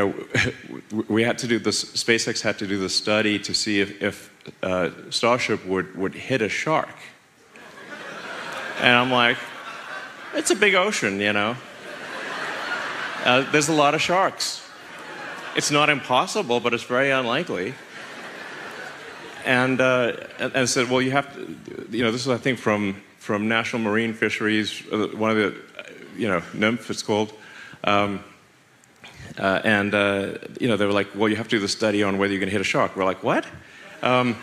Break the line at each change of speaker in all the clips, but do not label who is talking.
know, we had to do this, SpaceX had to do the study to see if, if uh, Starship would, would hit a shark. and I'm like, it's a big ocean, you know. Uh, there's a lot of sharks. It's not impossible, but it's very unlikely. And, uh, and, said, well, you have to, you know, this is, I think, from, from National Marine Fisheries, uh, one of the, you know, NMF it's called. Um, uh, and, uh, you know, they were like, well, you have to do the study on whether you're going to hit a shark. We're like, what? Um,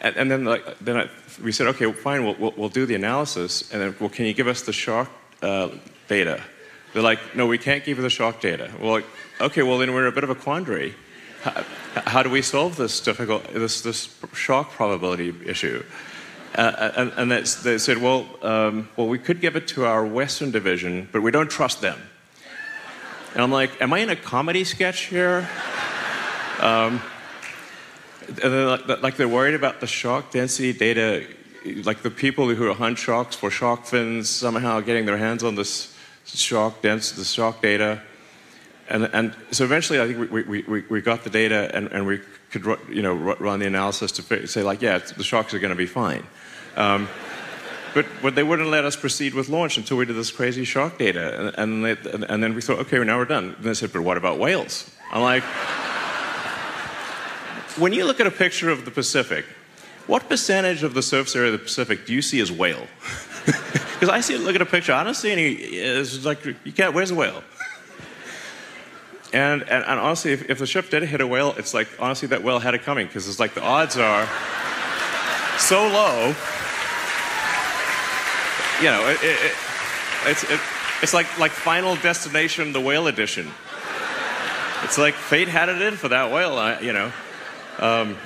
and, and, then, like, then I, we said, okay, fine, we'll, we'll, we'll, do the analysis. And then, well, can you give us the shark uh, data? They're like, no, we can't give you the shark data. Well, like, okay, well, then we're in a bit of a quandary. How, how do we solve this difficult, this, this shock probability issue? Uh, and, and they said, well, um, well, we could give it to our Western division, but we don't trust them. And I'm like, am I in a comedy sketch here? Um, like they're worried about the shock density data, like the people who hunt sharks for shark fins somehow getting their hands on this shock dense, the shock data. And, and so eventually I think we, we, we, we got the data and, and we could you know, run the analysis to say like, yeah, the sharks are going to be fine. Um, but, but they wouldn't let us proceed with launch until we did this crazy shock data. And, and, they, and then we thought, okay, now we're done. And they said, but what about whales? I'm like, when you look at a picture of the Pacific, what percentage of the surface area of the Pacific do you see as whale? Because I see, look at a picture, I don't see any, it's like, you can't, where's a whale? And, and, and, honestly, if, if, the ship did hit a whale, it's like, honestly, that whale had it coming, because it's like the odds are so low you know, it, it, it's, it, it's like, like Final Destination, the whale edition. It's like fate had it in for that whale, you know. Um,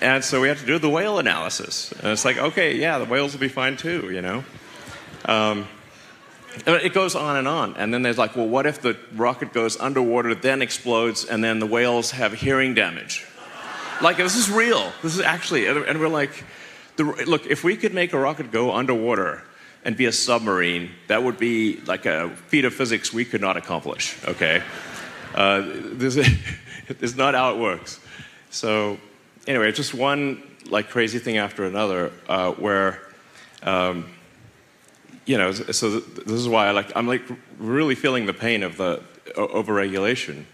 and so we have to do the whale analysis. And it's like, okay, yeah, the whales will be fine too, you know. Um, it goes on and on. And then there's like, well, what if the rocket goes underwater, then explodes, and then the whales have hearing damage? Like, this is real. This is actually, and we're like, the, look, if we could make a rocket go underwater and be a submarine, that would be like a feat of physics we could not accomplish, okay? Uh, this, is not how it works. So, anyway, just one like crazy thing after another uh, where, um, you know, so this is why I like, I'm like really feeling the pain of the overregulation